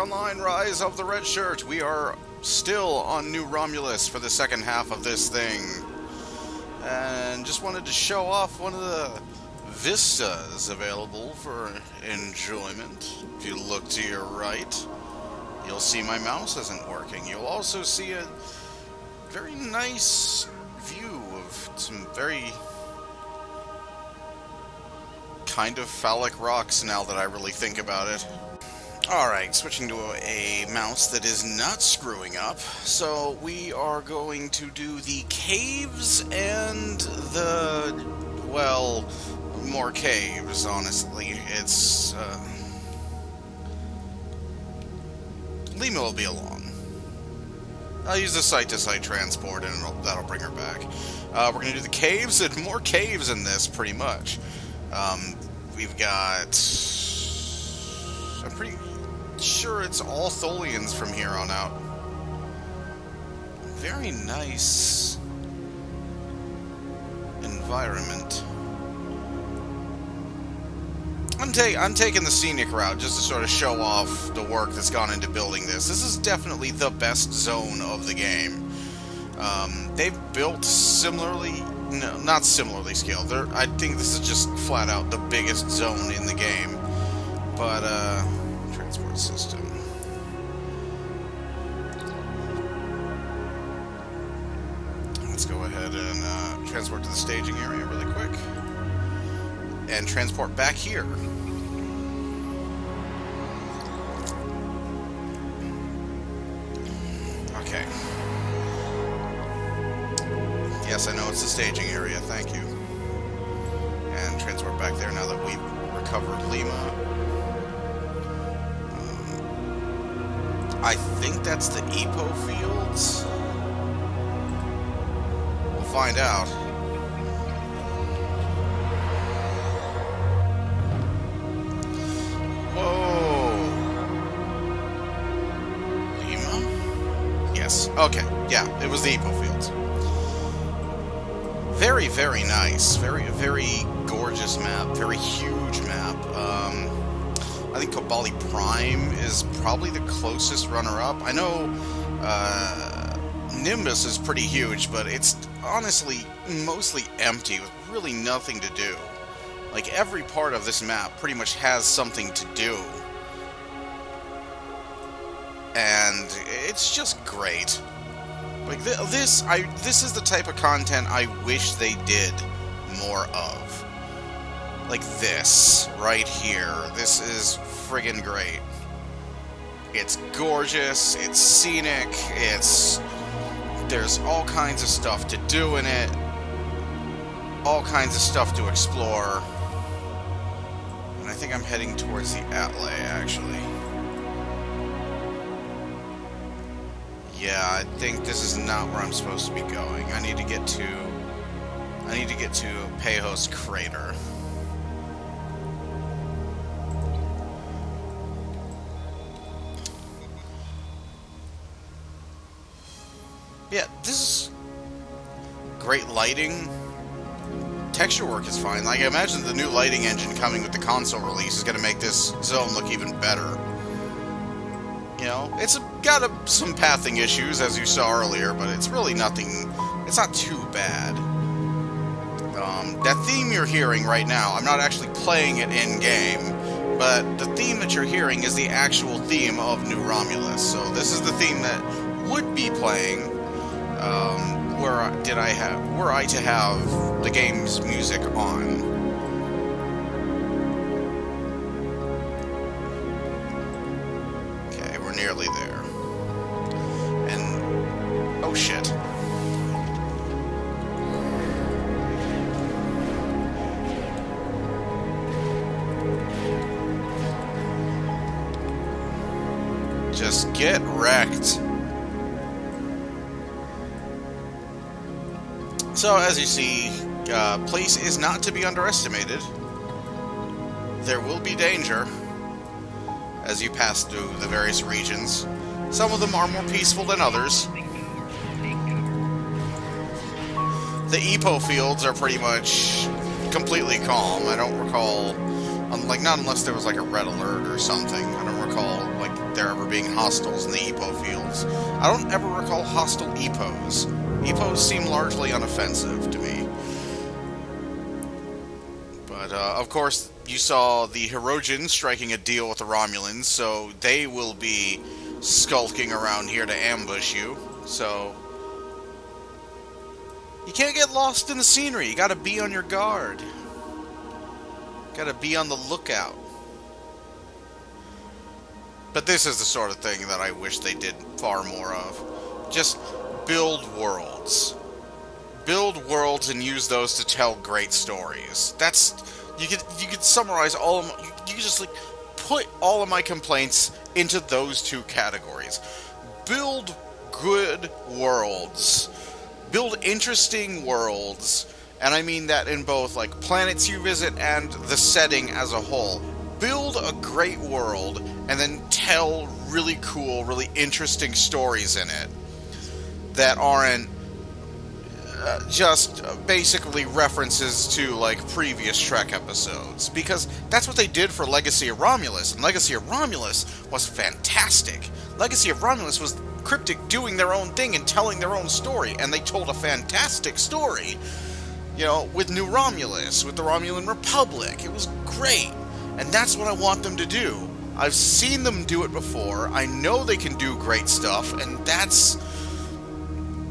Online Rise of the Red Shirt. We are still on New Romulus for the second half of this thing. And just wanted to show off one of the vistas available for enjoyment. If you look to your right, you'll see my mouse isn't working. You'll also see a very nice view of some very kind of phallic rocks now that I really think about it. Alright, switching to a, a, mouse that is not screwing up. So we are going to do the caves and the, well, more caves, honestly. It's, uh... Lima will be along. I'll use the site-to-site -site transport and that'll bring her back. Uh, we're going to do the caves and more caves in this, pretty much. Um, we've got... I'm pretty sure it's all Tholians from here on out. Very nice environment. I'm, ta I'm taking the scenic route just to sort of show off the work that's gone into building this. This is definitely the best zone of the game. Um, they've built similarly, no, not similarly scaled. They're, I think this is just flat out the biggest zone in the game. But, uh, transport system. Let's go ahead and uh, transport to the staging area really quick. And transport back here. Okay. Yes, I know it's the staging area, thank you. And transport back there now that we've recovered Lima. I think that's the Epohh fields. We'll find out. Whoa. Lima? Yes. Okay, yeah, it was the Epohh Fields. Very, very nice. Very, very gorgeous map. Very huge map. Um, I think Kobali Prime is probably the closest runner-up. I know uh, Nimbus is pretty huge, but it's honestly mostly empty with really nothing to do. Like, every part of this map pretty much has something to do and it's just great. Like th this, I this is the type of content I wish they did more of. Like this right here. This is friggin' great. It's gorgeous. It's scenic. It's there's all kinds of stuff to do in it. All kinds of stuff to explore. And I think I'm heading towards the Atlay, actually. Yeah, I think this is not where I'm supposed to be going. I need to get to... I need to get to Pejos Crater. Great lighting. Texture work is fine. Like, I imagine the new lighting engine coming with the console release is going to make this zone look even better. You know, it's got a, some pathing issues, as you saw earlier, but it's really nothing, it's not too bad. Um, that theme you're hearing right now, I'm not actually playing it in-game, but the theme that you're hearing is the actual theme of New Romulus. So this is the theme that would be playing um, were did I have were I to have the game's music on. Okay, we're nearly there. And... Oh, shit. Just get wrecked. So, as you see, uh, place is not to be underestimated. There will be danger as you pass through the various regions. Some of them are more peaceful than others. The Epohh fields are pretty much completely calm. I don't recall, like, not unless there was like a red alert or something. I don't recall, like, there ever being hostiles in the Epohh fields. I don't ever recall hostile Epohhs. Epohhs seem largely unoffensive to me. But, uh, of course, you saw the Hirogens striking a deal with the Romulans, so they will be skulking around here to ambush you. So, you can't get lost in the scenery. You gotta be on your guard. Gotta be on the lookout. But this is the sort of thing that I wish they did far more of. Just build worlds. Build worlds and use those to tell great stories. That's you could you could summarize all of my, you, could just like put all of my complaints into those two categories. Build good worlds. Build interesting worlds. And I mean that in both like planets you visit and the setting as a whole. Build a great world and then tell really cool, really interesting stories in it that aren't uh, just basically references to like previous Trek episodes because that's what they did for Legacy of Romulus and Legacy of Romulus was fantastic. Legacy of Romulus was Cryptic doing their own thing and telling their own story and they told a fantastic story. You know, with New Romulus, with the Romulan Republic. It was great. And that's what I want them to do. I've seen them do it before. I know they can do great stuff and that's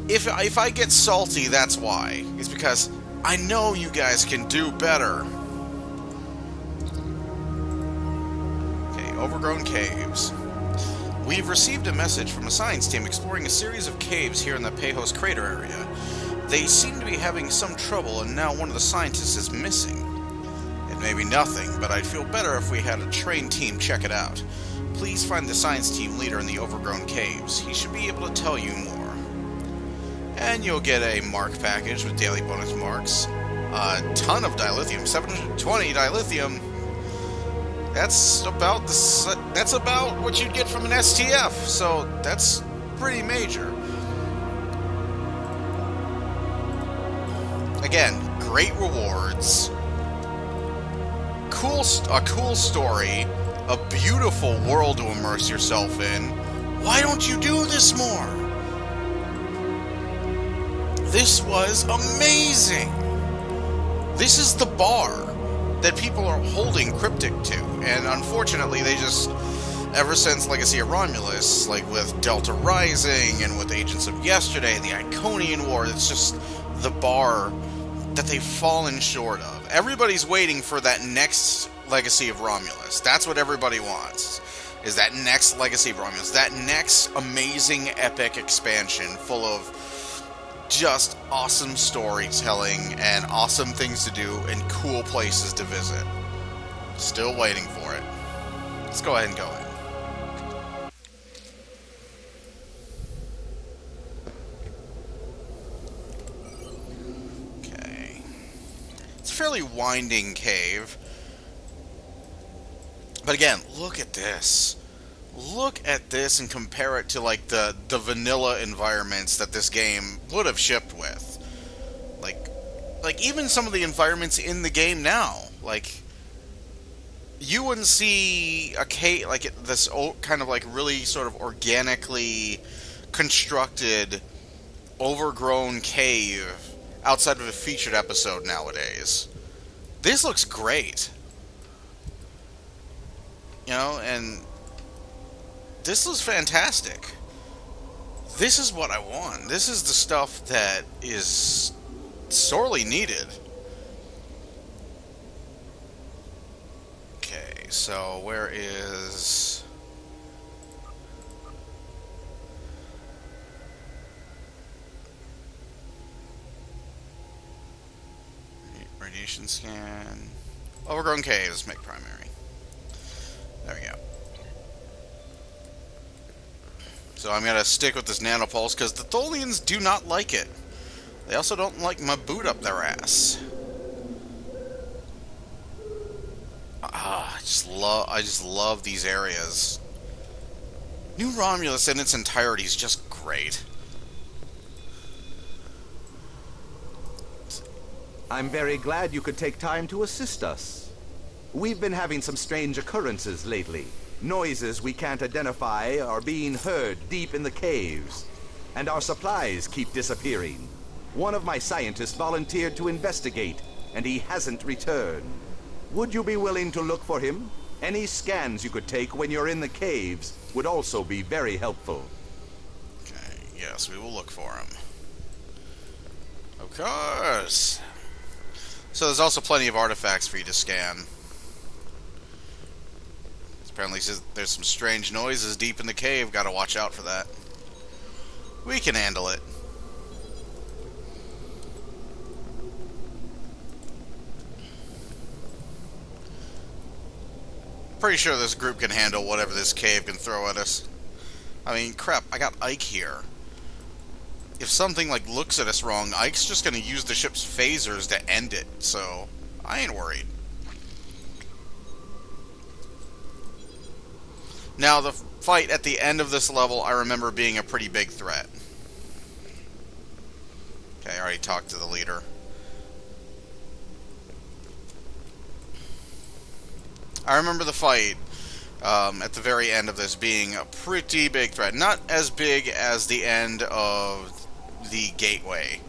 if if I get salty, that's why. It's because I know you guys can do better. Okay, overgrown caves. We've received a message from a science team exploring a series of caves here in the Pejos crater area. They seem to be having some trouble, and now one of the scientists is missing. It may be nothing, but I'd feel better if we had a trained team check it out. Please find the science team leader in the overgrown caves. He should be able to tell you more and you'll get a mark package with daily bonus marks. A ton of dilithium, 720 dilithium. That's about the that's about what you'd get from an STF. So that's pretty major. Again, great rewards. Cool a cool story, a beautiful world to immerse yourself in. Why don't you do this more? This was amazing! This is the bar that people are holding Cryptic to, and unfortunately they just, ever since Legacy of Romulus, like with Delta Rising and with Agents of Yesterday, the Iconian War, it's just the bar that they've fallen short of. Everybody's waiting for that next Legacy of Romulus. That's what everybody wants. Is that next Legacy of Romulus, that next amazing epic expansion full of just awesome storytelling and awesome things to do and cool places to visit. Still waiting for it. Let's go ahead and go in. Okay. It's a fairly winding cave. But again, look at this look at this and compare it to like the the vanilla environments that this game would have shipped with. Like like even some of the environments in the game now, like you wouldn't see a cave like this old, kind of like really sort of organically constructed overgrown cave outside of a featured episode nowadays. This looks great. You know, and this was fantastic. This is what I want. This is the stuff that is sorely needed. Okay, so where is... Radiation scan. Oh, Overgrown caves, make primary. There we go. So I'm going to stick with this nanopulse because the Tholians do not like it. They also don't like my boot up their ass. Ah, I just love I just love these areas. New Romulus in its entirety is just great. I'm very glad you could take time to assist us. We've been having some strange occurrences lately. Noises we can't identify are being heard deep in the caves. And our supplies keep disappearing. One of my scientists volunteered to investigate, and he hasn't returned. Would you be willing to look for him? Any scans you could take when you're in the caves would also be very helpful. Okay, yes, we will look for him. Of course. So there's also plenty of artifacts for you to scan. Apparently there's some strange noises deep in the cave. Gotta watch out for that. We can handle it. Pretty sure this group can handle whatever this cave can throw at us. I mean, crap, I got Ike here. If something, like, looks at us wrong, Ike's just gonna use the ship's phasers to end it, so I ain't worried. Now, the fight at the end of this level, I remember being a pretty big threat. Okay, I already talked to the leader. I remember the fight um, at the very end of this being a pretty big threat. Not as big as the end of the Gateway.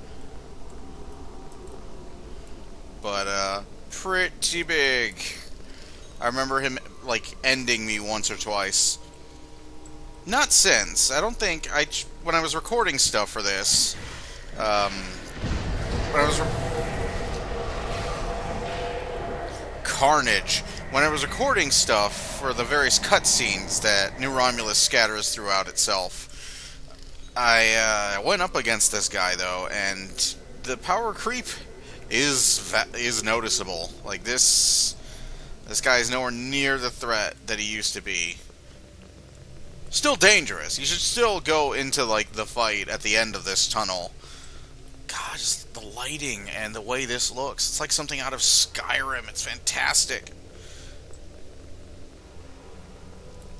But, uh, pretty big. I remember him, like, ending me once or twice. Not since. I don't think I... When I was recording stuff for this, um, when I was... Carnage when I was recording stuff for the various cutscenes that New Romulus scatters throughout itself, I uh, went up against this guy though, and the power creep is is noticeable. Like this, this guy is nowhere near the threat that he used to be. Still dangerous. You should still go into like the fight at the end of this tunnel. God, just the lighting and the way this looks. It's like something out of Skyrim. It's fantastic.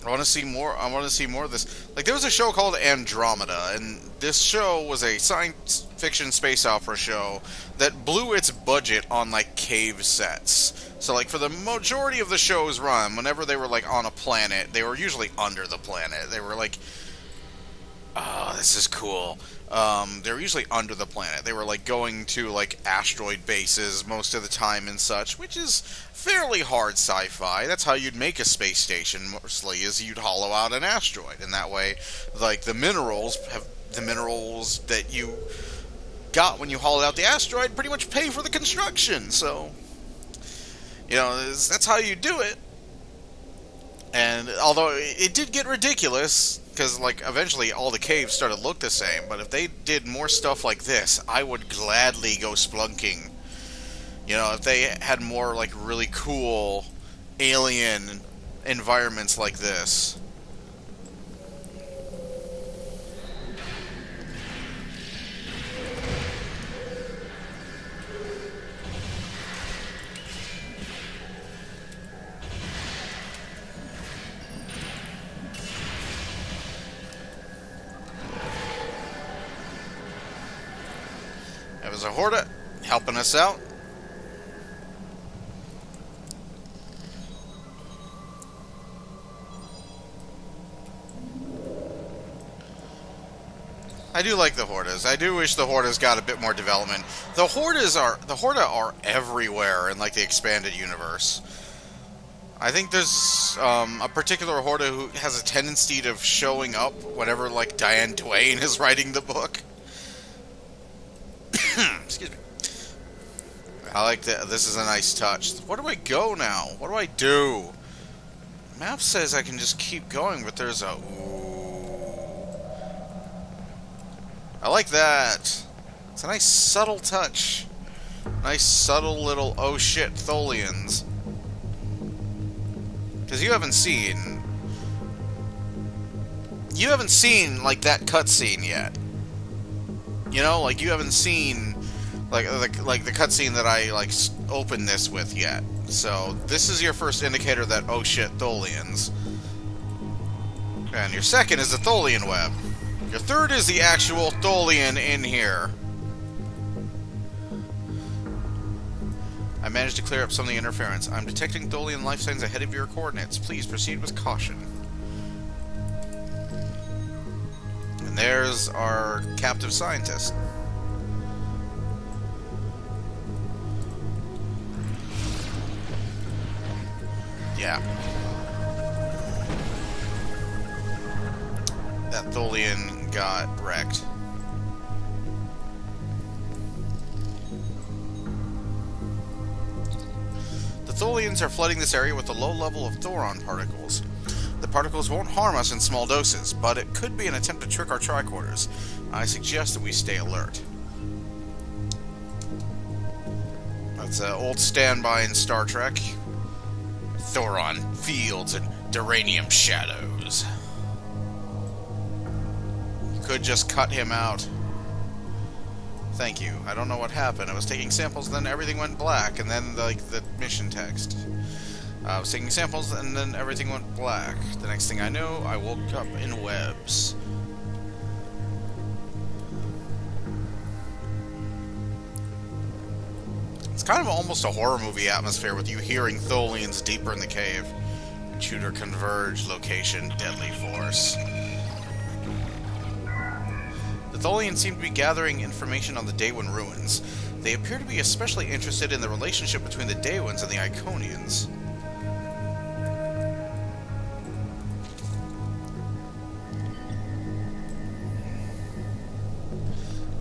I want to see more. I want to see more of this. Like there was a show called Andromeda, and this show was a science fiction space opera show that blew its budget on like cave sets. So like for the majority of the show's run, whenever they were like on a planet, they were usually under the planet. They were like, oh, this is cool. Um, they're usually under the planet. They were like going to like asteroid bases most of the time and such, which is fairly hard sci-fi. That's how you'd make a space station mostly, is you'd hollow out an asteroid, and that way, like the minerals have the minerals that you got when you hollowed out the asteroid pretty much pay for the construction. So, you know, that's how you do it. And although it did get ridiculous, because like eventually all the caves started to look the same. But if they did more stuff like this, I would gladly go splunking. You know, if they had more like really cool alien environments like this. A Horta helping us out. I do like the Hortas. I do wish the Hortas got a bit more development. The Hortas are the Horta are everywhere in like the expanded universe. I think there's um, a particular Horta who has a tendency of showing up whenever like Diane Duane is writing the book. Excuse me. I like that. This is a nice touch. Where do I go now? What do I do? Map says I can just keep going, but there's a... Ooh. I like that. It's a nice subtle touch. Nice subtle little oh shit Tholians. Because you haven't seen... You haven't seen, like, that cutscene yet. You know, like you haven't seen like like, like the cutscene that I like opened this with yet. So this is your first indicator that oh shit, Tholians. And your second is the Tholian web. Your third is the actual Tholian in here. I managed to clear up some of the interference. I'm detecting Tholian life signs ahead of your coordinates. Please proceed with caution. And there's our captive scientist. Yeah. That Tholian got wrecked. The Tholians are flooding this area with a low level of Thoron particles. The particles won't harm us in small doses, but it could be an attempt to trick our tricorders. I suggest that we stay alert. That's an old standby in Star Trek. Thoron, fields, and Duranium shadows. You could just cut him out. Thank you. I don't know what happened. I was taking samples, then everything went black, and then, like, the mission text. I was taking samples, and then everything went black. The next thing I knew, I woke up in webs. Kind of almost a horror movie atmosphere with you hearing Tholians deeper in the cave. Shooter converge, location, deadly force. The Tholians seem to be gathering information on the Dewan ruins. They appear to be especially interested in the relationship between the Dewans and the Iconians.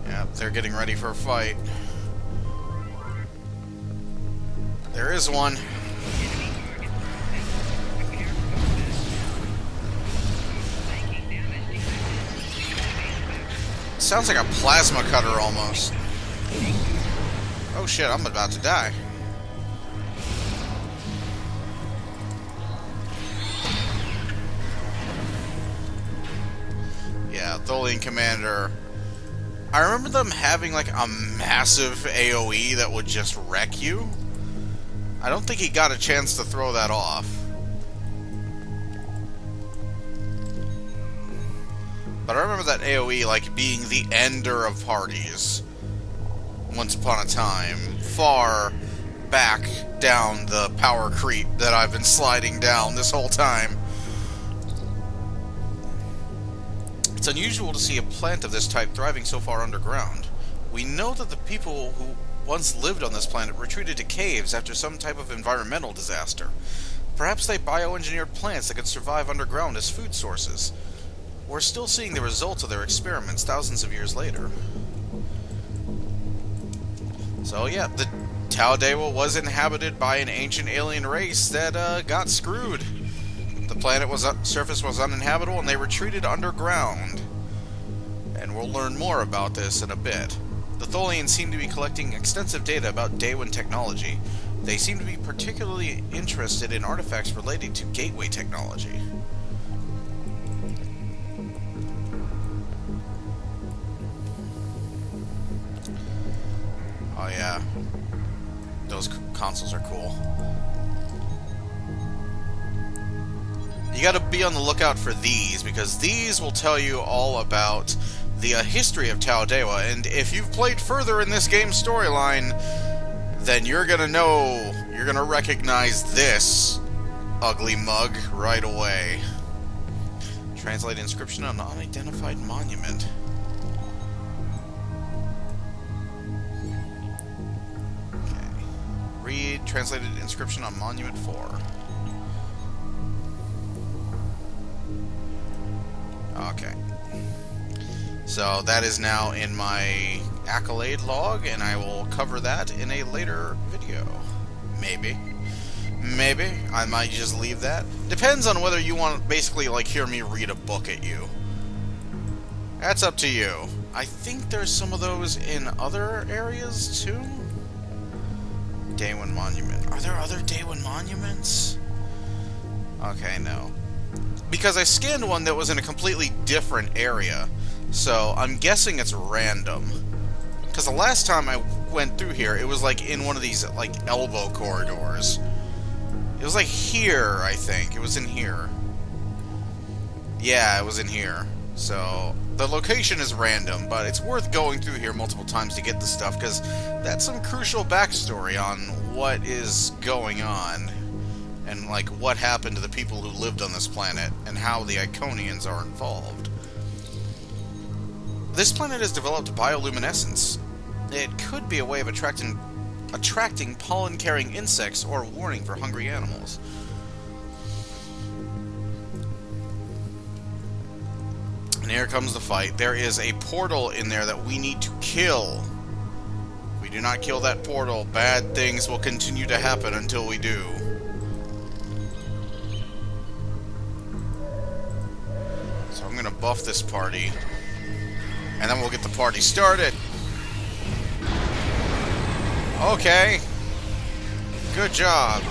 Yep, they're getting ready for a fight. There is one. Sounds like a plasma cutter almost. Oh shit, I'm about to die. Yeah, Tholian Commander. I remember them having like a massive AoE that would just wreck you. I don't think he got a chance to throw that off. But I remember that AoE like being the ender of parties. Once upon a time, far back down the power creep that I've been sliding down this whole time. It's unusual to see a plant of this type thriving so far underground. We know that the people who once lived on this planet retreated to caves after some type of environmental disaster. Perhaps they bioengineered plants that could survive underground as food sources. We're still seeing the results of their experiments thousands of years later. So yeah, the Tau Dewa was inhabited by an ancient alien race that uh, got screwed. The planet was surface was uninhabitable, and they retreated underground. And we'll learn more about this in a bit. The Tholians seem to be collecting extensive data about Dewan technology. They seem to be particularly interested in artifacts related to gateway technology. Oh yeah. Those consoles are cool. You gotta be on the lookout for these, because these will tell you all about the uh, history of Tau Dewa, and if you've played further in this game's storyline, then you're gonna know, you're gonna recognize this ugly mug right away. Translate inscription on unidentified monument. Okay. Read translated inscription on monument 4. Okay. So that is now in my accolade log, and I will cover that in a later video. Maybe. Maybe. I might just leave that. Depends on whether you want to basically, like, hear me read a book at you. That's up to you. I think there's some of those in other areas, too? Dewan Monument. Are there other Dewan Monuments? Okay, no. Because I scanned one that was in a completely different area. So, I'm guessing it's random. Because the last time I went through here, it was like in one of these, like, elbow corridors. It was like here, I think. It was in here. Yeah, it was in here. So, the location is random, but it's worth going through here multiple times to get the stuff, because that's some crucial backstory on what is going on, and, like, what happened to the people who lived on this planet, and how the Iconians are involved. This planet has developed bioluminescence. It could be a way of attracting, attracting pollen-carrying insects or a warning for hungry animals. And here comes the fight. There is a portal in there that we need to kill. If we do not kill that portal, bad things will continue to happen until we do. So I'm gonna buff this party. And then we'll get the party started. Okay. Good job.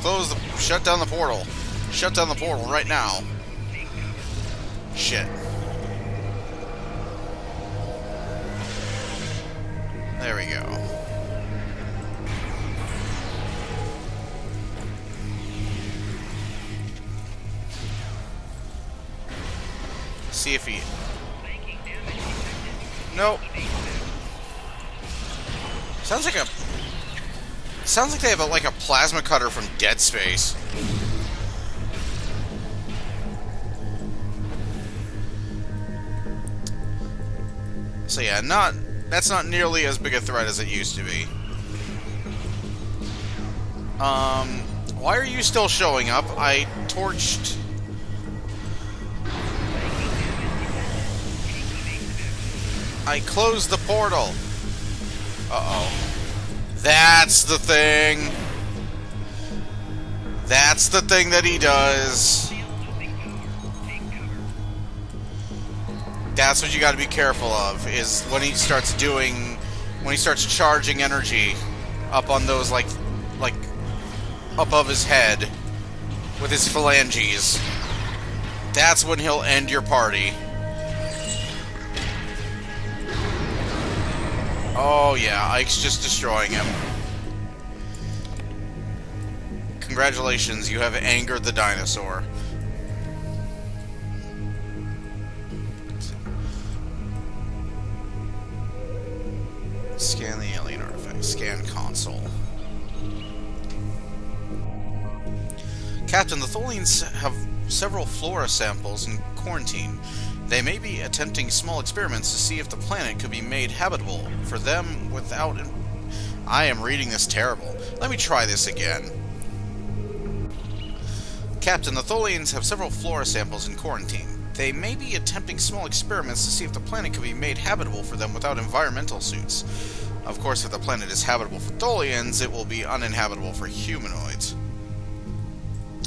Close the... Shut down the portal. Shut down the portal right now. Shit. There we go. See if he... Nope. Sounds like a... Sounds like they have a, like a plasma cutter from Dead Space. So yeah, not that's not nearly as big a threat as it used to be. Um, why are you still showing up? I torched... I closed the portal. Uh-oh. That's the thing. That's the thing that he does. That's what you got to be careful of, is when he starts doing, when he starts charging energy up on those, like, like, above his head with his phalanges. That's when he'll end your party. Oh yeah, Ike's just destroying him. Congratulations, you have angered the dinosaur. Scan the alien artifact. Scan console. Captain, the Tholians have several flora samples in quarantine. They may be attempting small experiments to see if the planet could be made habitable for them without... I am reading this terrible. Let me try this again. Captain, the Tholians have several flora samples in quarantine. They may be attempting small experiments to see if the planet can be made habitable for them without environmental suits. Of course, if the planet is habitable for Tholians, it will be uninhabitable for humanoids.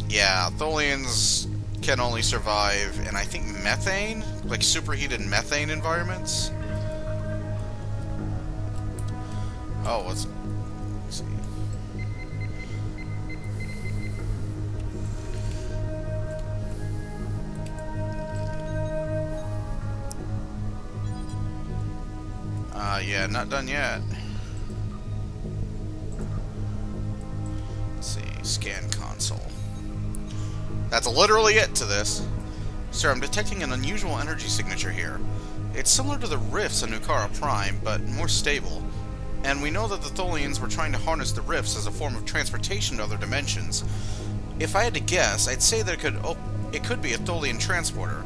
Yeah, Tholians can only survive in, I think, methane? Like superheated methane environments? Oh, what's... Let's see. Uh, yeah, not done yet. Let's see, scan console. That's literally it to this. Sir, I'm detecting an unusual energy signature here. It's similar to the rifts on Nukara Prime, but more stable. And we know that the Tholians were trying to harness the rifts as a form of transportation to other dimensions. If I had to guess, I'd say that it could oh, it could be a Tholian transporter.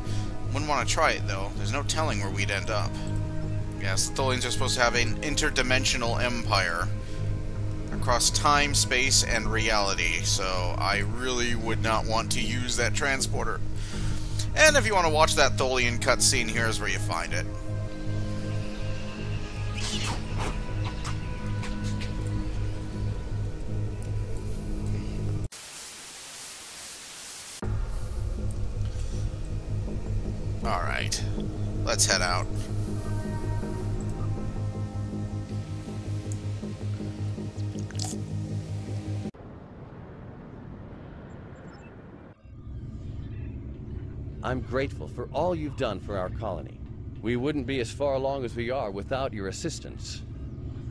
Wouldn't want to try it, though. There's no telling where we'd end up. Yes, the Tholians are supposed to have an interdimensional empire across time, space, and reality, so I really would not want to use that transporter. And if you want to watch that Tholian cutscene, here's where you find it. Alright, let's head out. I'm grateful for all you've done for our colony. We wouldn't be as far along as we are without your assistance.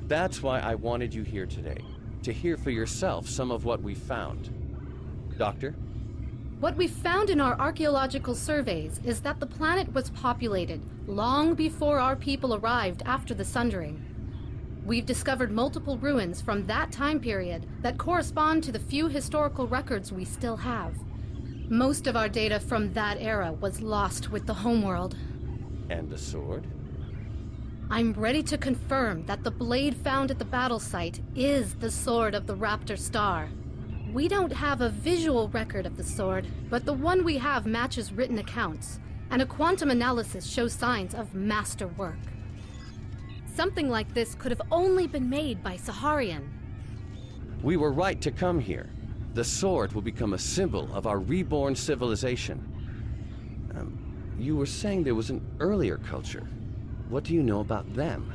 That's why I wanted you here today, to hear for yourself some of what we found. Doctor? What we found in our archaeological surveys is that the planet was populated long before our people arrived after the Sundering. We've discovered multiple ruins from that time period that correspond to the few historical records we still have. Most of our data from that era was lost with the homeworld. And the sword? I'm ready to confirm that the blade found at the battle site is the sword of the Raptor Star. We don't have a visual record of the sword, but the one we have matches written accounts, and a quantum analysis shows signs of master work. Something like this could have only been made by S'harien. We were right to come here. The sword will become a symbol of our reborn civilization. Um, you were saying there was an earlier culture. What do you know about them?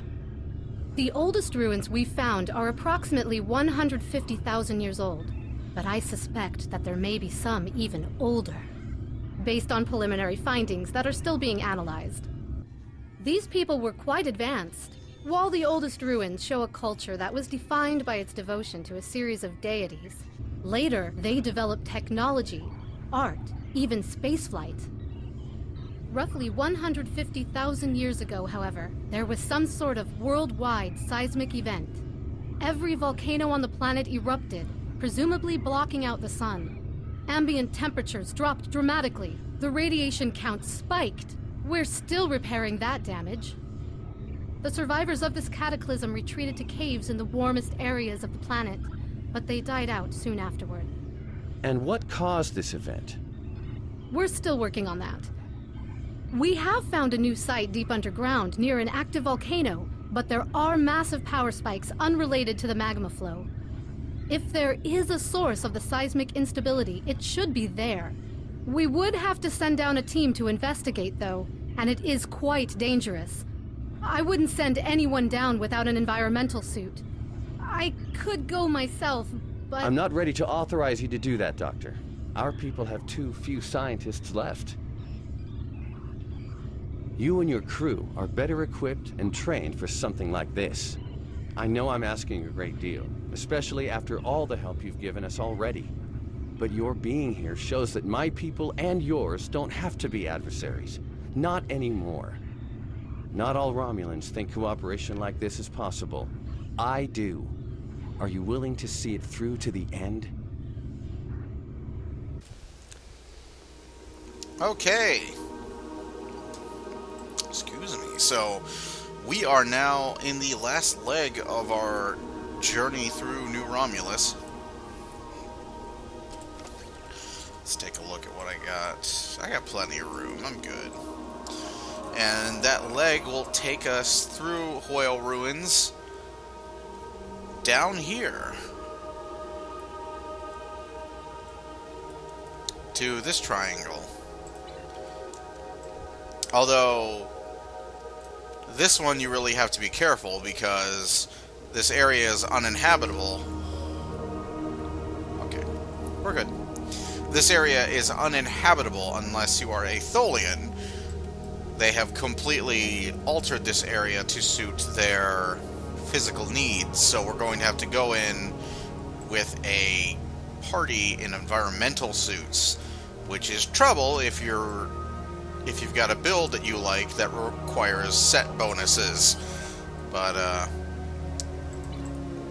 The oldest ruins we found are approximately 150,000 years old but I suspect that there may be some even older, based on preliminary findings that are still being analyzed. These people were quite advanced. While the oldest ruins show a culture that was defined by its devotion to a series of deities, later they developed technology, art, even spaceflight. Roughly 150,000 years ago, however, there was some sort of worldwide seismic event. Every volcano on the planet erupted, presumably blocking out the sun. Ambient temperatures dropped dramatically. The radiation count spiked. We're still repairing that damage. The survivors of this cataclysm retreated to caves in the warmest areas of the planet, but they died out soon afterward. And what caused this event? We're still working on that. We have found a new site deep underground near an active volcano, but there are massive power spikes unrelated to the magma flow. If there is a source of the seismic instability, it should be there. We would have to send down a team to investigate, though, and it is quite dangerous. I wouldn't send anyone down without an environmental suit. I could go myself, but... I'm not ready to authorize you to do that, Doctor. Our people have too few scientists left. You and your crew are better equipped and trained for something like this. I know I'm asking a great deal, especially after all the help you've given us already. But your being here shows that my people and yours don't have to be adversaries. Not anymore. Not all Romulans think cooperation like this is possible. I do. Are you willing to see it through to the end? Okay. Excuse me. So, we are now in the last leg of our journey through New Romulus. Let's take a look at what I got. I got plenty of room. I'm good. And that leg will take us through Hoyle Ruins down here to this triangle. Although this one you really have to be careful because this area is uninhabitable. Okay, we're good. This area is uninhabitable unless you are a Tholian. They have completely altered this area to suit their physical needs, so we're going to have to go in with a party in environmental suits, which is trouble if you're if you've got a build that you like that requires set bonuses. But, uh,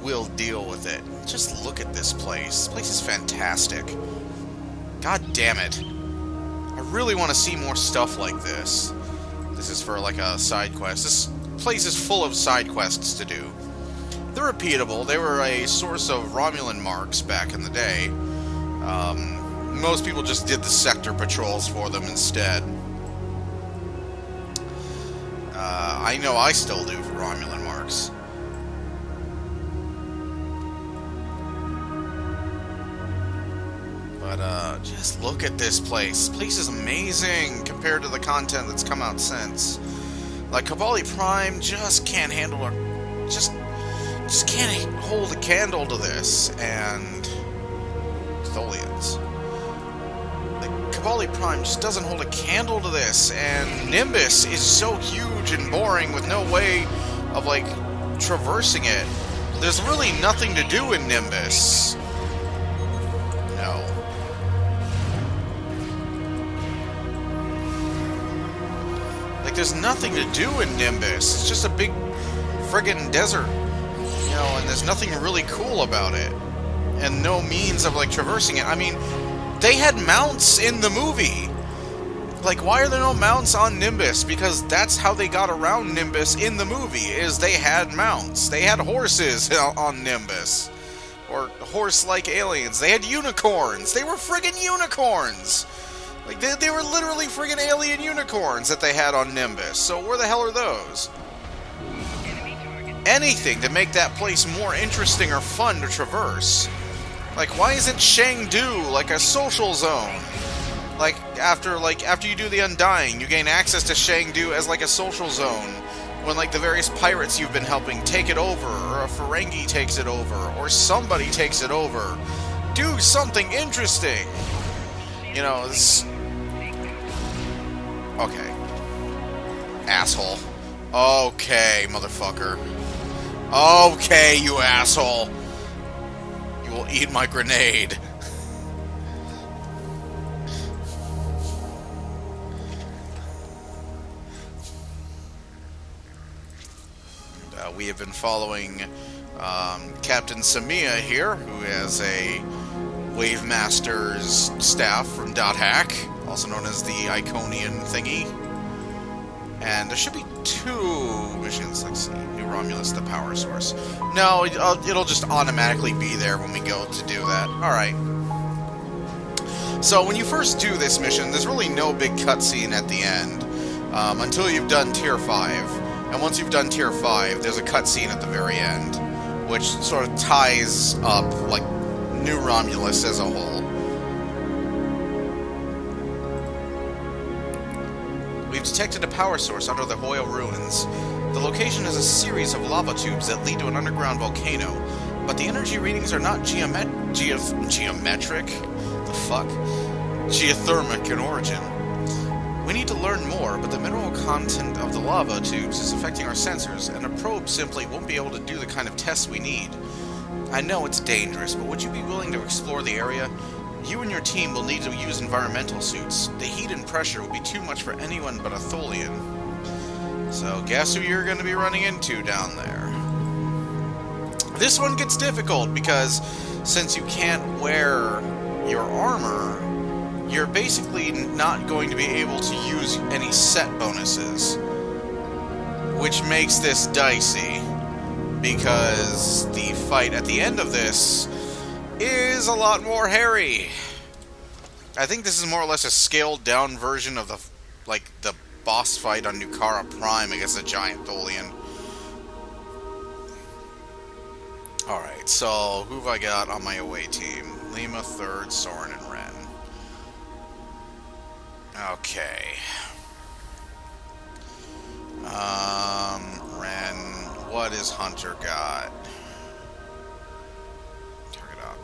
we'll deal with it. Just look at this place. This place is fantastic. God damn it. I really want to see more stuff like this. This is for, like, a side quest. This place is full of side quests to do. They're repeatable. They were a source of Romulan marks back in the day. Um, most people just did the sector patrols for them instead. Uh, I know I still do for Romulan marks. But, uh, just look at this place. This place is amazing compared to the content that's come out since. Like, Kobali Prime just can't handle a... Just... Just can't hold a candle to this, and... Tholians. Kobali Prime just doesn't hold a candle to this, and Nimbus is so huge and boring with no way of, like, traversing it. There's really nothing to do in Nimbus. There's nothing to do in Nimbus. It's just a big friggin' desert. You know, and there's nothing really cool about it. And no means of, like, traversing it. I mean, they had mounts in the movie. Like, why are there no mounts on Nimbus? Because that's how they got around Nimbus in the movie, is they had mounts. They had horses on Nimbus. Or horse-like aliens. They had unicorns. They were friggin' unicorns! Like, they, they were literally friggin' alien unicorns that they had on Nimbus. So where the hell are those? Anything to make that place more interesting or fun to traverse. Like, why isn't Shangdu like a social zone? Like, after like after you do the Undying, you gain access to Shangdu as like a social zone. When like the various pirates you've been helping take it over, or a Ferengi takes it over, or somebody takes it over. Do something interesting! You know. Okay. Asshole. Okay, motherfucker. Okay, you asshole. You will eat my grenade. Uh, we have been following um, Captain Samia here, who has a Wave Master's staff from Dot Hack, also known as the Iconian thingy. And there should be two missions. Let's see. New Romulus, the power source. No, it'll just automatically be there when we go to do that. Alright. So when you first do this mission, there's really no big cutscene at the end. Um, until you've done Tier 5. And once you've done Tier 5, there's a cutscene at the very end, which sort of ties up, like, New Romulus as a whole. Detected a power source under the Hoyle ruins. The location is a series of lava tubes that lead to an underground volcano, but the energy readings are not geomet geof geometric? The fuck? Geothermic in origin. We need to learn more, but the mineral content of the lava tubes is affecting our sensors, and a probe simply won't be able to do the kind of tests we need. I know it's dangerous, but would you be willing to explore the area? You and your team will need to use environmental suits. The heat and pressure will be too much for anyone but a Tholian. So, guess who you're going to be running into down there? This one gets difficult because since you can't wear your armor, you're basically not going to be able to use any set bonuses. Which makes this dicey, because the fight at the end of this is a lot more hairy. I think this is more or less a scaled down version of the, like, the boss fight on Nukara Prime against a giant Tholian. Alright, so who have I got on my away team? Lima, Third, Soren, and Ren. Okay. Um, Ren, what is Hunter got?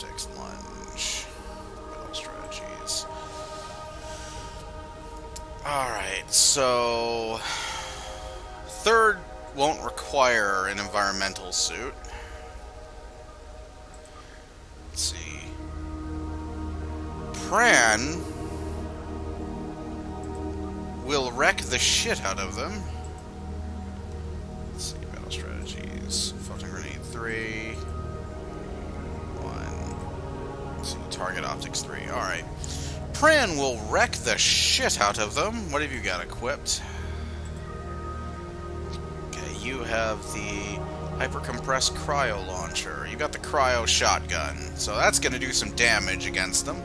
Target lunge, battle strategies. Alright, so... Third won't require an environmental suit. Let's see. Pran will wreck the shit out of them. Let's see, battle strategies. Photon grenade 3. Target optics 3. Alright. Pran will wreck the shit out of them. What have you got equipped? Okay, you have the hyper-compressed cryo launcher. You got the cryo shotgun. So that's going to do some damage against them.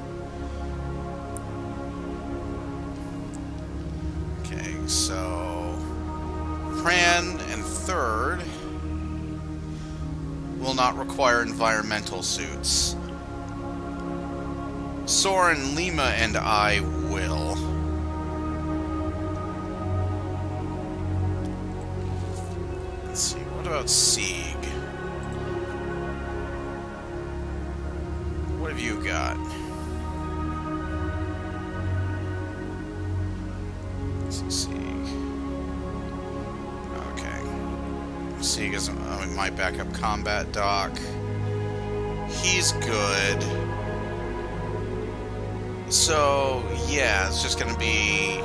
Okay, so Pran and third will not require environmental suits. Soren, Lima, and I will. Let's see, what about Sieg? What have you got? Sieg is uh, my backup combat doc. He's good. So, yeah, it's just going to be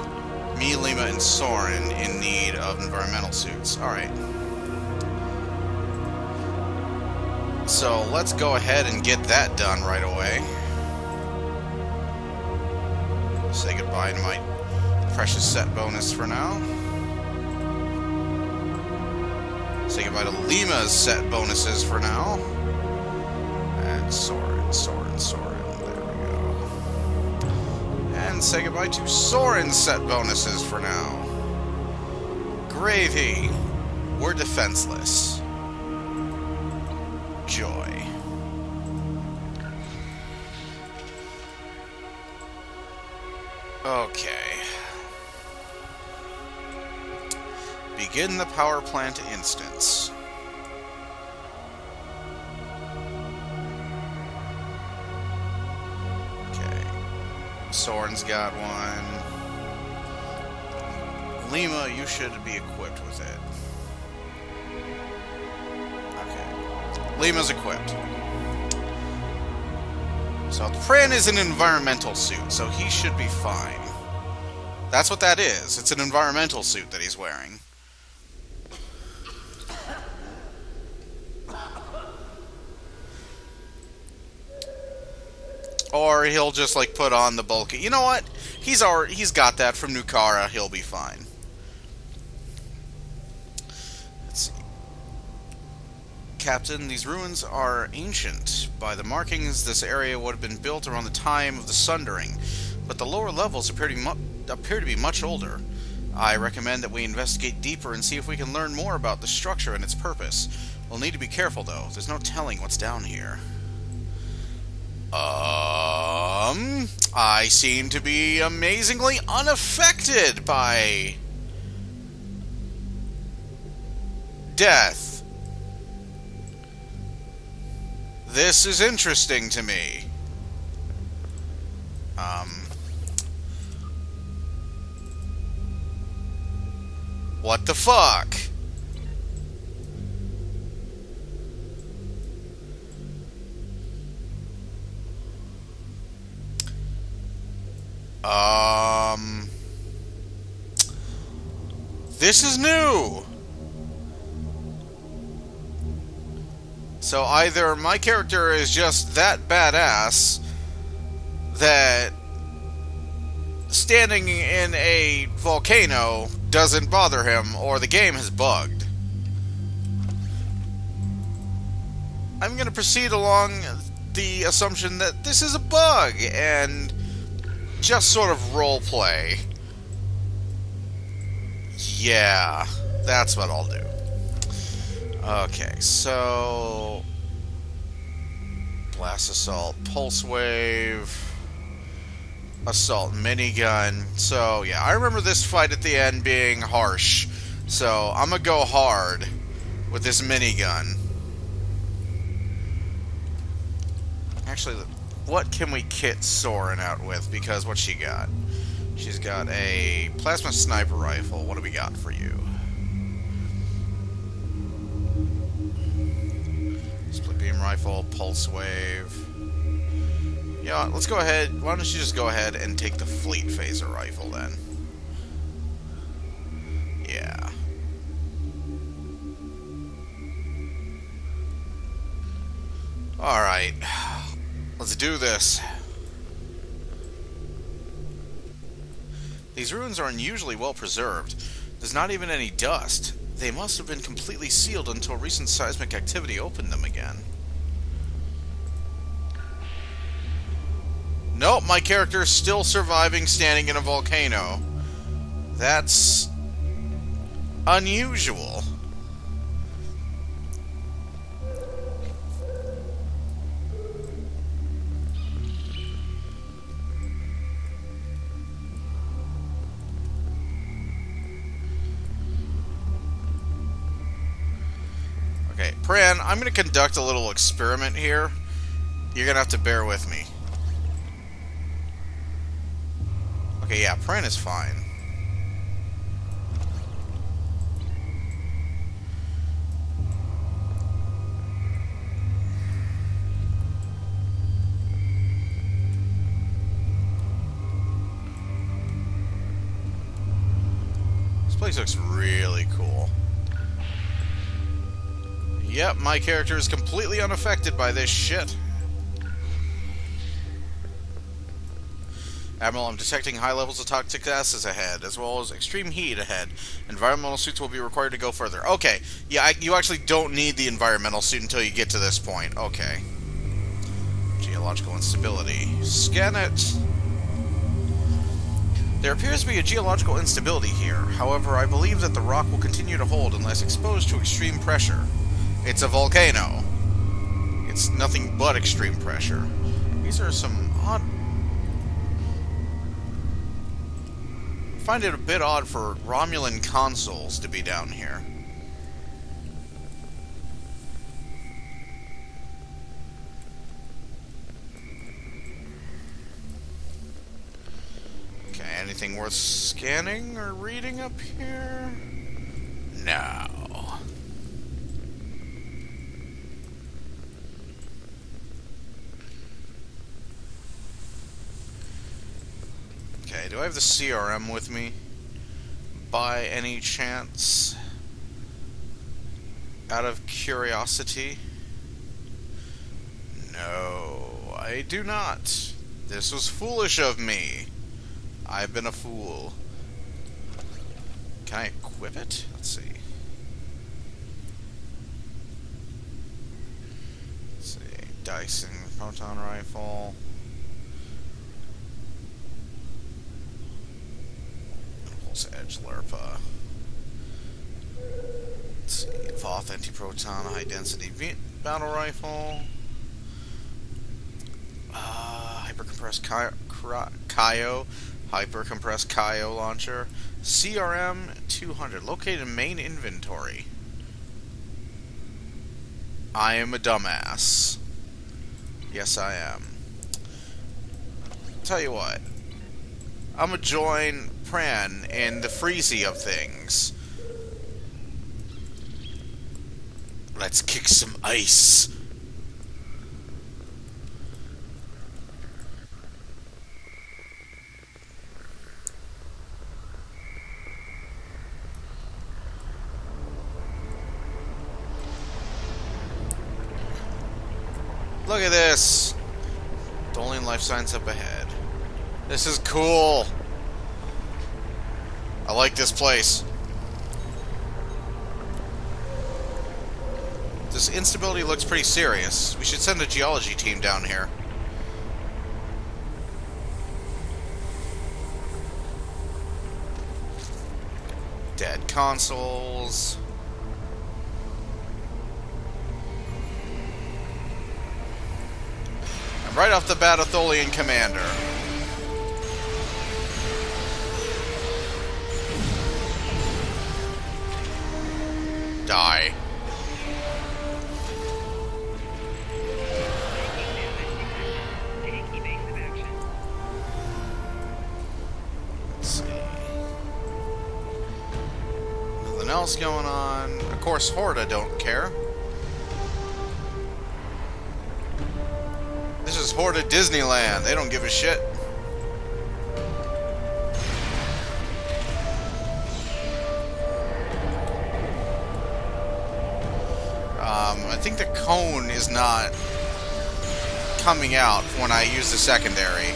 Me, Lima, and Soren in need of environmental suits. Alright. So let's go ahead and get that done right away. Say goodbye to my precious set bonus for now. Say goodbye to Lima's set bonuses for now. And Soren, Soren, Soren. And say goodbye to Soren's set bonuses for now. Gravy. We're defenseless. Joy. Okay. Begin the power plant instance. Soren's got one. Lima, you should be equipped with it. Okay. Lima's equipped. So Pran is an environmental suit, so he should be fine. That's what that is. It's an environmental suit that he's wearing. He'll just like put on the bulky. You know what? He's already he's got that from Nukara. He'll be fine. Let's see. Captain, these ruins are ancient. By the markings, this area would have been built around the time of the Sundering, but the lower levels appear to be, appear to be much older. I recommend that we investigate deeper and see if we can learn more about the structure and its purpose. We'll need to be careful, though. There's no telling what's down here. Uh, Um, I seem to be amazingly unaffected by death. This is interesting to me. Um, what the fuck? Um, this is new. So either my character is just that badass that standing in a volcano doesn't bother him, or the game has bugged. I'm going to proceed along the assumption that this is a bug, and just sort of roleplay. Yeah, that's what I'll do. Okay, so... Blast Assault, Pulse Wave, Assault Minigun. So, yeah, I remember this fight at the end being harsh. So, I'm gonna go hard with this minigun. Actually, what can we kit Soren out with? Because what she got? She's got a plasma sniper rifle. What do we got for you? Split beam rifle, pulse wave. Yeah, let's go ahead. Why don't you just go ahead and take the fleet phaser rifle then? Yeah. Alright. Let's do this. These ruins are unusually well preserved. There's not even any dust. They must have been completely sealed until recent seismic activity opened them again. Nope, my character is still surviving standing in a volcano. That's... unusual. Pran, I'm going to conduct a little experiment here. You're going to have to bear with me. Okay, yeah, Pran is fine. This place looks really cool. Yep, my character is completely unaffected by this shit. Admiral, I'm detecting high levels of toxic gases ahead, as well as extreme heat ahead. Environmental suits will be required to go further. Okay, yeah, I, you actually don't need the environmental suit until you get to this point. Okay. Geological instability. Scan it. There appears to be a geological instability here. However, I believe that the rock will continue to hold unless exposed to extreme pressure. It's a volcano. It's nothing but extreme pressure. These are some odd I find it a bit odd for Romulan consoles to be down here. Okay, anything worth scanning or reading up here? No. Okay, do I have the CRM with me? By any chance? Out of curiosity? No, I do not. This was foolish of me. I've been a fool. Can I equip it? Let's see. Let's see. Dyson proton rifle. Impulse Edge Lirpa. Let's see. Voth anti-proton high density battle rifle. Uh, hypercompressed cryo, hypercompressed cryo launcher. CRM 200 located in main inventory. I am a dumbass. Yes, I am. Tell you what. I'm gonna join Pran in the freezy of things. Let's kick some ice. Look at this! Tholian life signs up ahead. This is cool! I like this place. This instability looks pretty serious. We should send a geology team down here. Dead consuls. And right off the bat, a Tholian commander. Of course, Horta don't care. This is Horta Disneyland. They don't give a shit. Um, I think the cone is not coming out when I use the secondary.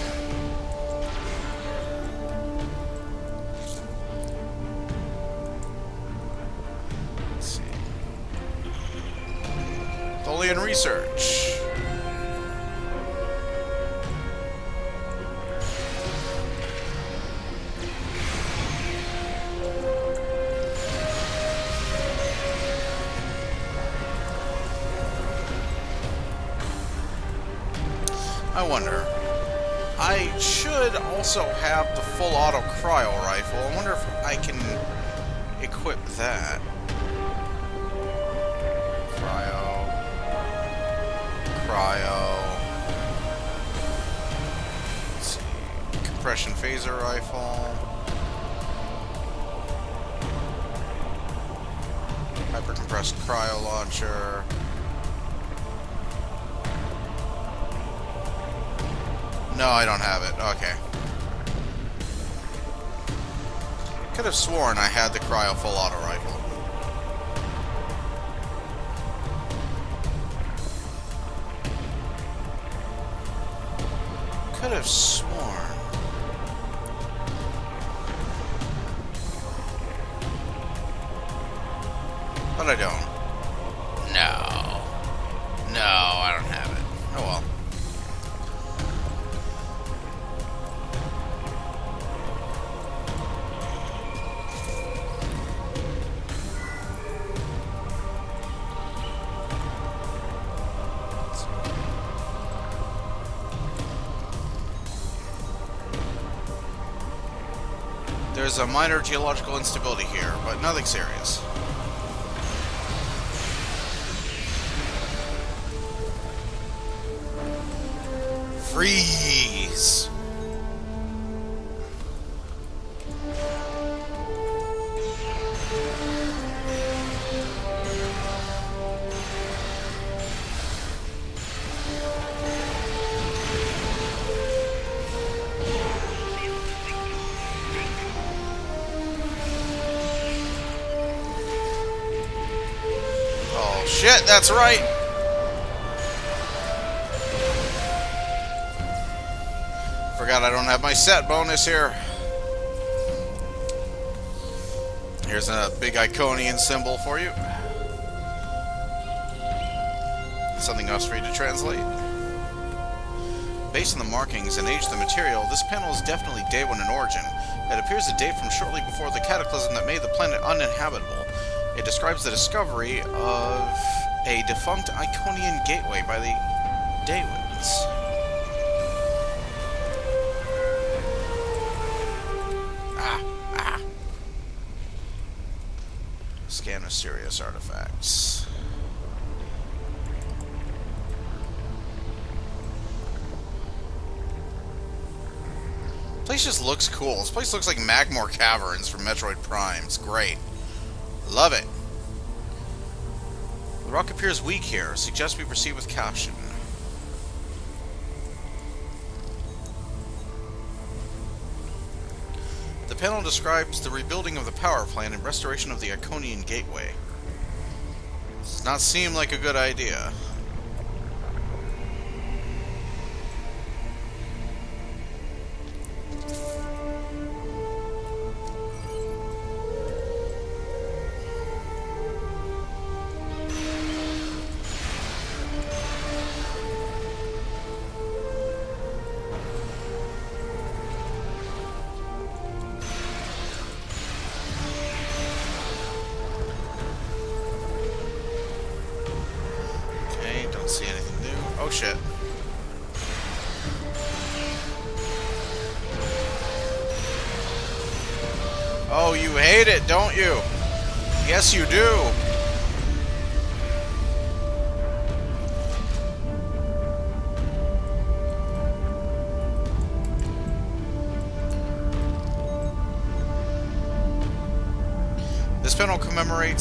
Equip that. Cryo. Cryo. Let's see. Compression phaser rifle. Hypercompressed cryo launcher. No, I don't have it. Okay. Could have sworn I had the cryo full auto rifle. Could have sworn. But I don't. There's a minor geological instability here, but nothing serious. Freeze! That's right! Forgot I don't have my set bonus here. Here's a big Iconian symbol for you. Something else for you to translate. Based on the markings and age of the material, this panel is definitely Dewan in origin. It appears to date from shortly before the cataclysm that made the planet uninhabitable. It describes the discovery of a defunct Iconian gateway by the Dewans. Ah, ah. Scan mysterious artifacts. Place just looks cool. This place looks like Magmoor Caverns from Metroid Prime. It's great. Love it. The rock appears weak here. Suggest we proceed with caution. The panel describes the rebuilding of the power plant and restoration of the Iconian Gateway. Does not seem like a good idea.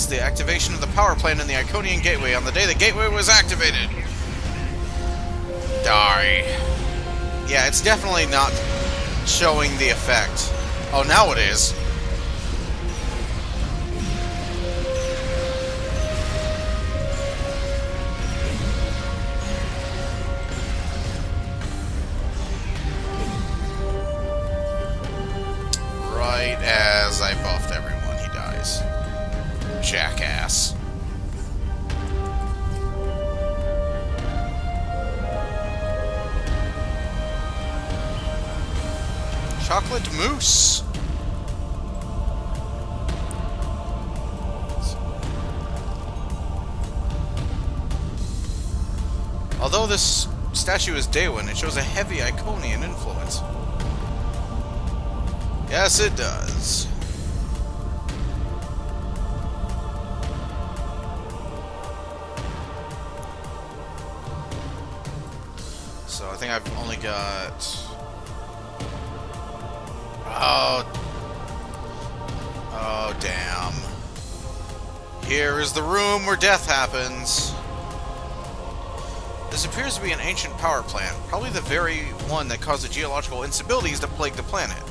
The activation of the power plant in the Iconian Gateway on the day the gateway was activated. Die. Yeah, it's definitely not showing the effect. Oh, now it is. Right as I buffed everyone, he dies. Jackass. Chocolate mousse. Although this statue is Dewan, it shows a heavy Iconian influence. Yes, it does. I've only got. Oh. Oh, damn. Here is the room where death happens. This appears to be an ancient power plant, probably the very one that caused the geological instabilities that plague the planet.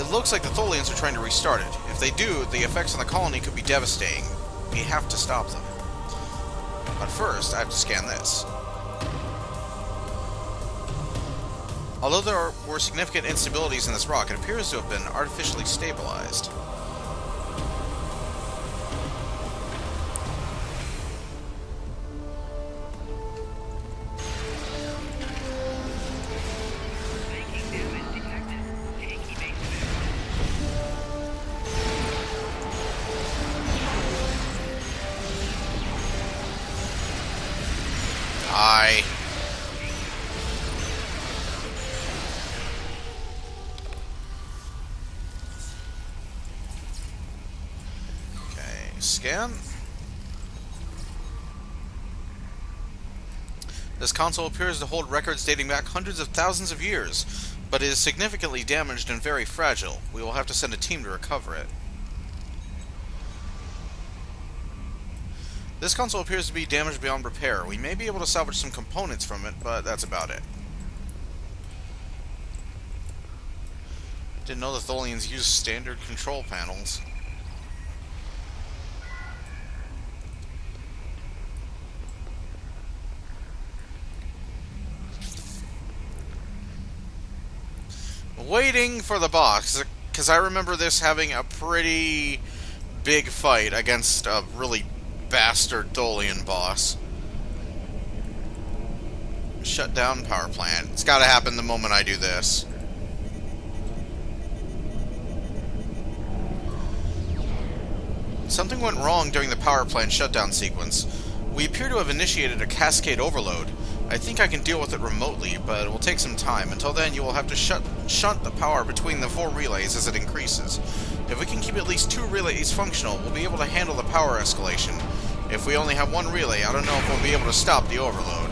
It looks like the Tholians are trying to restart it. If they do, the effects on the colony could be devastating. We have to stop them. But first, I have to scan this. Although there are, were significant instabilities in this rock, it appears to have been artificially stabilized. Console appears to hold records dating back hundreds of thousands of years, but is significantly damaged and very fragile. We will have to send a team to recover it. This console appears to be damaged beyond repair. We may be able to salvage some components from it, but that's about it. Didn't know the Tholians used standard control panels. Waiting for the box, because I remember this having a pretty big fight against a really bastard Tholian boss. Shut down power plant. It's gotta happen the moment I do this. Something went wrong during the power plant shutdown sequence. We appear to have initiated a cascade overload. I think I can deal with it remotely, but it will take some time. Until then, you will have to shut, shunt the power between the four relays as it increases. If we can keep at least two relays functional, we'll be able to handle the power escalation. If we only have one relay, I don't know if we'll be able to stop the overload.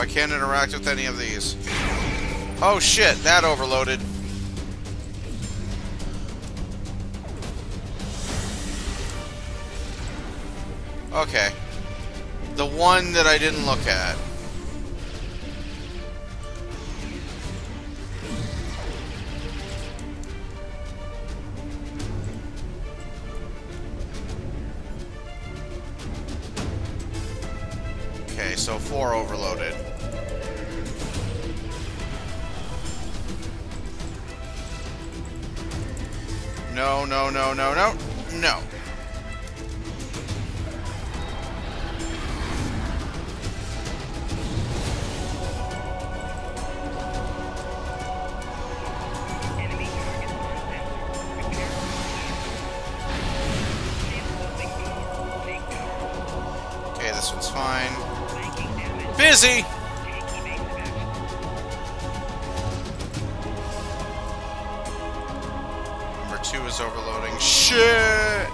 I can't interact with any of these. Oh shit, that overloaded. Okay. The one that I didn't look at. This one's fine. Busy! Number two is overloading. Shit!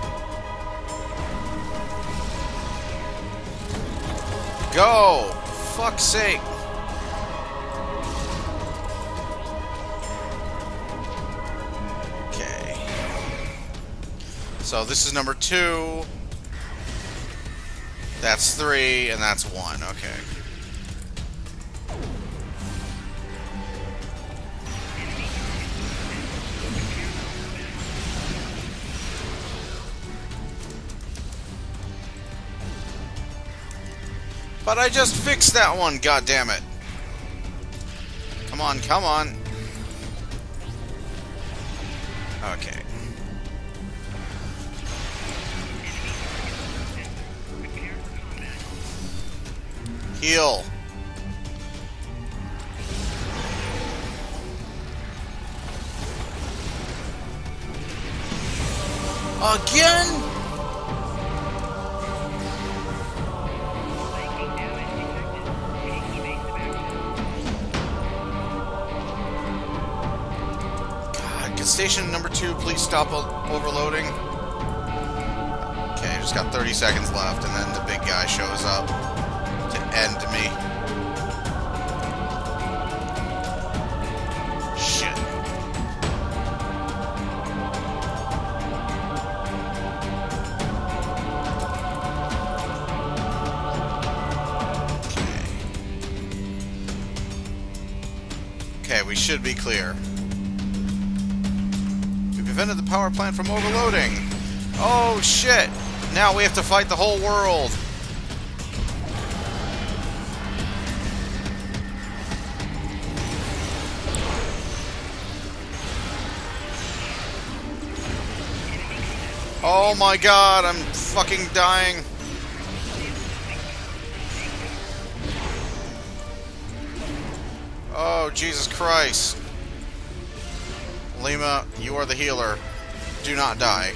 Go! Fuck's sake! Okay. So this is number two. That's three, and that's one. Okay. But I just fixed that one, God damn it! Come on, come on. Okay. Heal. Again? God, can station number two please stop overloading? Okay, just got 30 seconds left, and then the big guy shows up Shit. Okay, we should be clear. We prevented the power plant from overloading. Oh shit! Now we have to fight the whole world. Oh my god, I'm fucking dying. Oh, Jesus Christ. Lima, you are the healer. Do not die.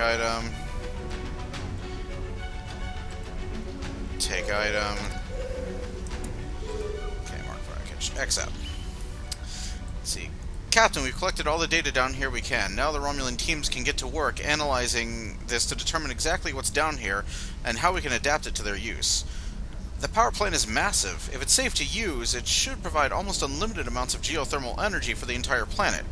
Item. Take item. Okay, mark package. X out. See. Captain, we've collected all the data down here we can. Now the Romulan teams can get to work analyzing this to determine exactly what's down here and how we can adapt it to their use. The power plant is massive. If it's safe to use, it should provide almost unlimited amounts of geothermal energy for the entire planet.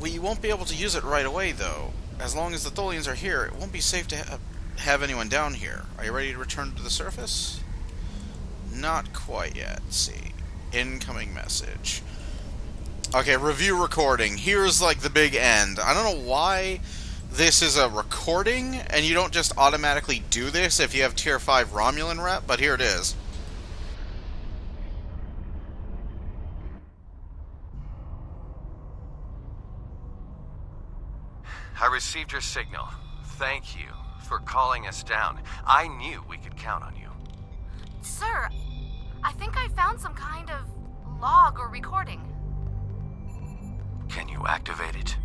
We won't be able to use it right away, though. As long as the Tholians are here, it won't be safe to ha have anyone down here. Are you ready to return to the surface? Not quite yet. Let's see. Incoming message. Okay, review recording. Here's like the big end. I don't know why this is a recording and you don't just automatically do this if you have tier 5 Romulan rep, but here it is. I received your signal. Thank you for calling us down. I knew we could count on you. Sir, I think I found some kind of log or recording. Can you activate it?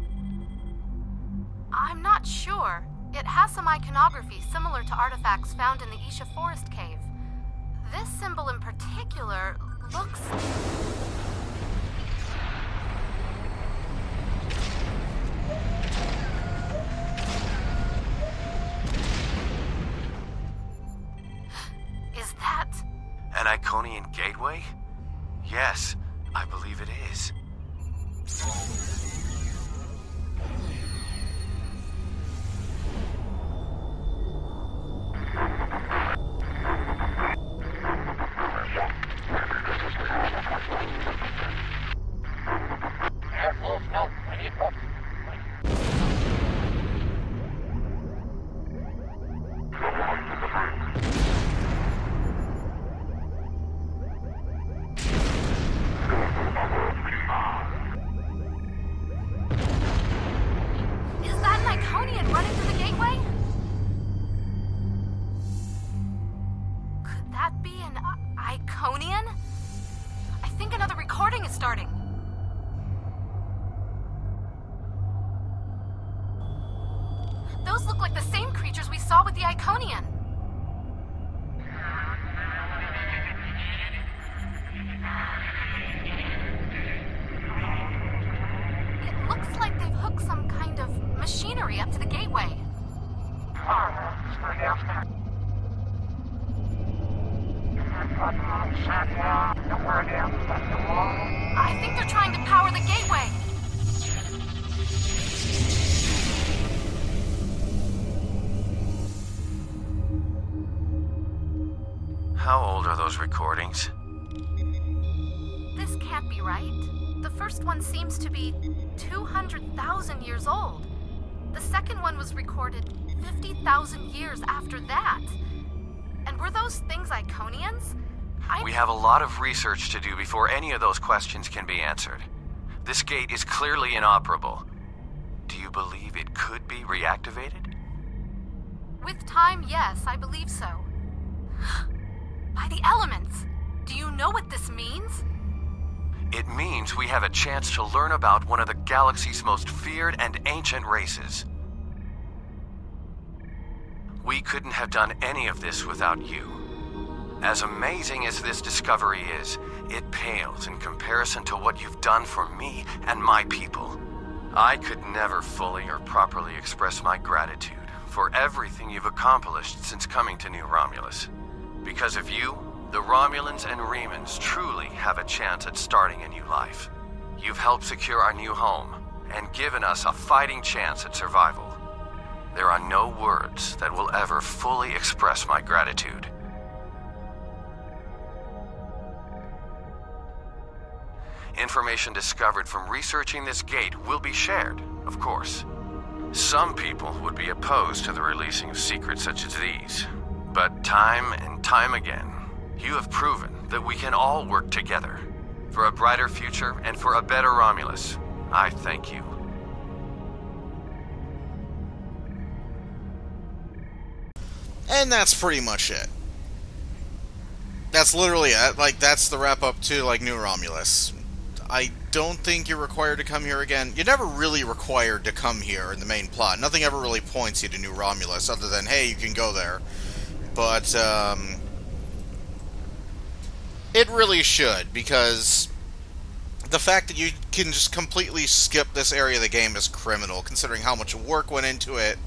I'm not sure. It has some iconography similar to artifacts found in the Isha Forest Cave. This symbol in particular looks. That. An Iconian gateway? Yes, I believe it is. Is recorded 50,000 years after that. And were those things Iconians? I We have a lot of research to do before any of those questions can be answered. This gate is clearly inoperable. Do you believe it could be reactivated? With time, yes, I believe so. By the elements. Do you know what this means? It means we have a chance to learn about one of the galaxy's most feared and ancient races. We couldn't have done any of this without you. As amazing as this discovery is, it pales in comparison to what you've done for me and my people. I could never fully or properly express my gratitude for everything you've accomplished since coming to New Romulus. Because of you, the Romulans and Remans truly have a chance at starting a new life. You've helped secure our new home and given us a fighting chance at survival. There are no words that will ever fully express my gratitude. Information discovered from researching this gate will be shared, of course. Some people would be opposed to the releasing of secrets such as these. But time and time again, you have proven that we can all work together. For a brighter future and for a better Romulus, I thank you. And that's pretty much it. That's literally it. Like, that's the wrap up to, like, New Romulus. I don't think you're required to come here again. You're never really required to come here in the main plot. Nothing ever really points you to New Romulus, other than, hey, you can go there. But, um... It really should, because the fact that you can just completely skip this area of the game is criminal, considering how much work went into it,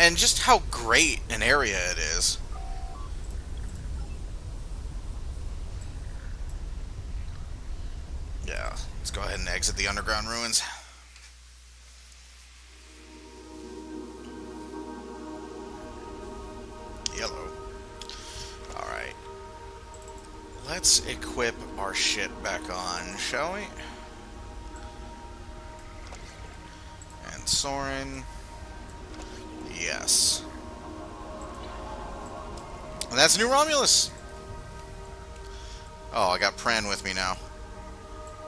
and just how great an area it is. Yeah, let's go ahead and exit the underground ruins. Yellow. Alright. Let's equip our shit back on, shall we? And Soren. Yes. And that's New Romulus! Oh, I got Pran with me now.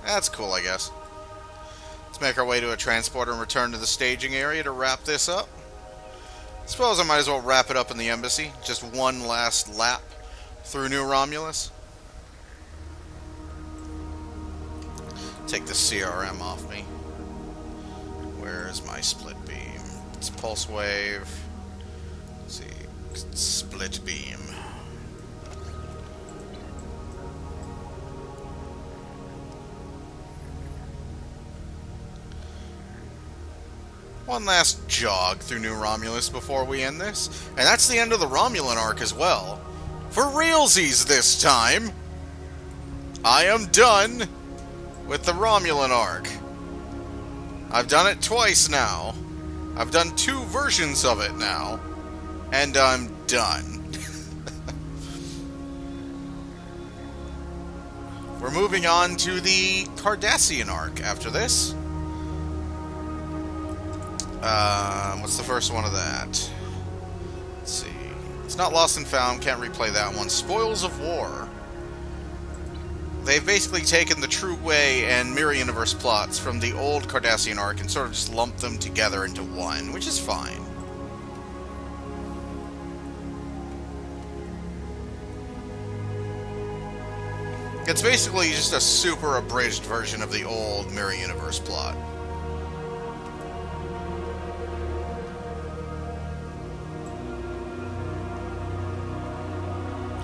That's cool, I guess. Let's make our way to a transporter and return to the staging area to wrap this up. Suppose I might as well wrap it up in the embassy. Just one last lap through New Romulus. Take the CRM off me. Where's my split beam? It's pulse wave. Let's see. Split beam. One last jog through New Romulus before we end this, and that's the end of the Romulan arc as well. For realsies this time! I am done with the Romulan arc. I've done it twice now. I've done two versions of it now. And I'm done. We're moving on to the Cardassian arc after this. Um, what's the first one of that? Let's see. It's not Lost and Found, can't replay that one. Spoils of War. They've basically taken the True Way and Mirror Universe plots from the old Cardassian arc and sort of just lumped them together into one, which is fine. It's basically just a super abridged version of the old Mirror Universe plot.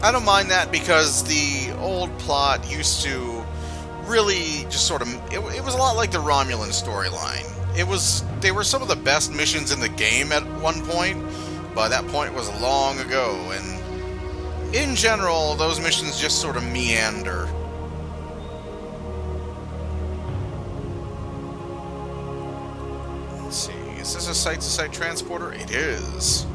I don't mind that because the old plot used to really just sort of it, it, was a lot like the Romulan storyline. It was they were some of the best missions in the game at one point, but that point was long ago and in general those missions just sort of meander. Let's see. Is this a site-to-site -site transporter? It is.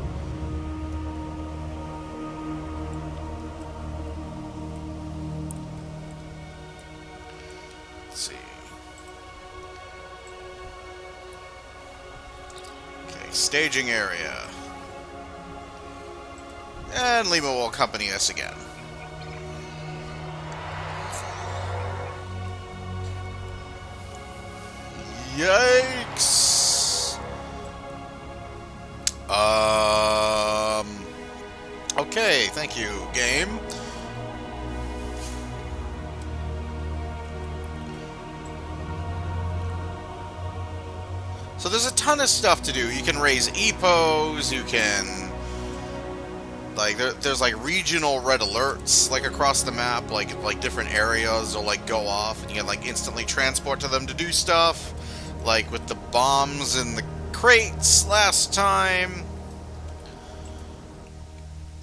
Staging area. And Lima will accompany us again. Yikes! Um... Okay, thank you, game. There's a ton of stuff to do. You can raise Epohhs, you can Like there, there's like regional red alerts like across the map, like like different areas will like go off, and you can like instantly transport to them to do stuff, like with the bombs and the crates last time.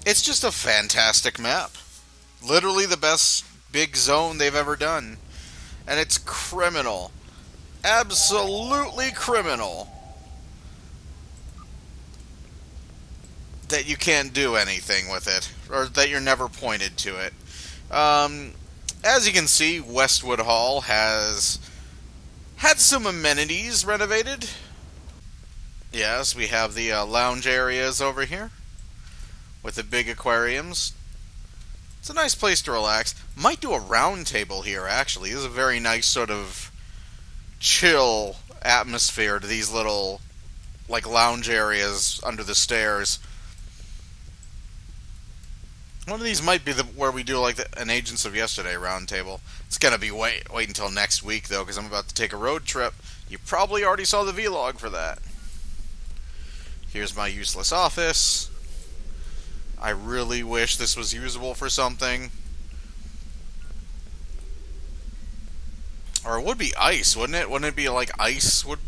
It's just a fantastic map. Literally the best big zone they've ever done. And it's criminal. Absolutely criminal. That you can't do anything with it, or that you're never pointed to it. Um, as you can see, Westwood Hall has had some amenities renovated. Yes, we have the uh, lounge areas over here with the big aquariums. It's a nice place to relax. Might do a round table here, actually. This is a very nice sort of chill atmosphere to these little, like, lounge areas under the stairs. One of these might be the where we do like the, an Agents of Yesterday roundtable. It's gonna be wait wait until next week though, because I'm about to take a road trip. You probably already saw the vlog for that. Here's my useless office. I really wish this was usable for something. Or it would be Ice, wouldn't it? Wouldn't it be like Ice? Would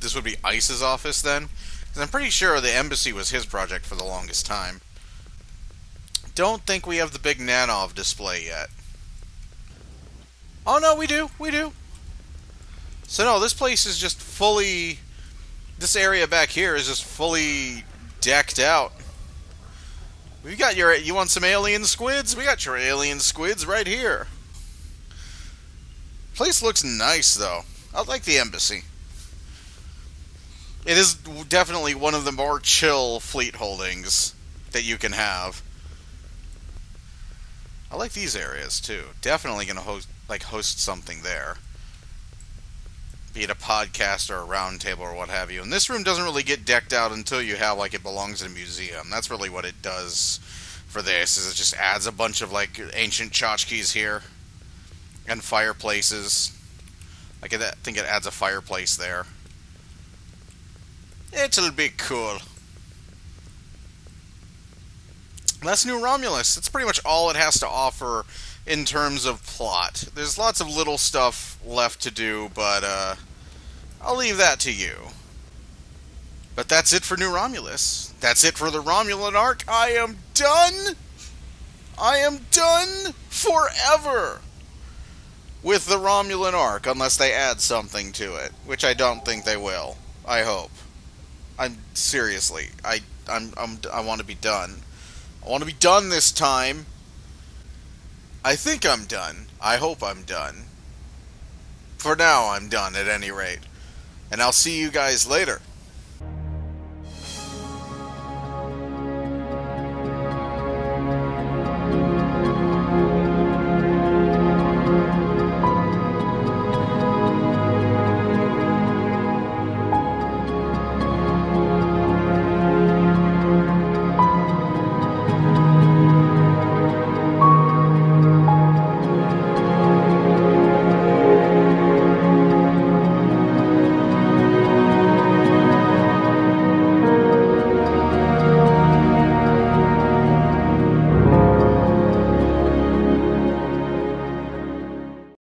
this would be Ice's office then? Because I'm pretty sure the embassy was his project for the longest time. Don't think we have the big Nanov display yet. Oh no, we do, we do. So no, this place is just fully. This area back here is just fully decked out. We got your. You want some alien squids? We got your alien squids right here. Place looks nice though. I like the embassy. It is definitely one of the more chill fleet holdings that you can have. I like these areas too. Definitely gonna host like host something there. Be it a podcast or a round table or what have you. And this room doesn't really get decked out until you have like it belongs in a museum. That's really what it does for this, is it just adds a bunch of like ancient tchotchkes here. And fireplaces. I think it adds a fireplace there. It'll be cool. That's New Romulus. That's pretty much all it has to offer in terms of plot. There's lots of little stuff left to do, but uh, I'll leave that to you. But that's it for New Romulus. That's it for the Romulan arc. I am done. I am done forever with the Romulan arc, unless they add something to it, which I don't think they will. I hope. I'm seriously. I I'm, I'm I want to be done. I want to be done this time. I think I'm done. I hope I'm done. For now, I'm done at any rate. And I'll see you guys later.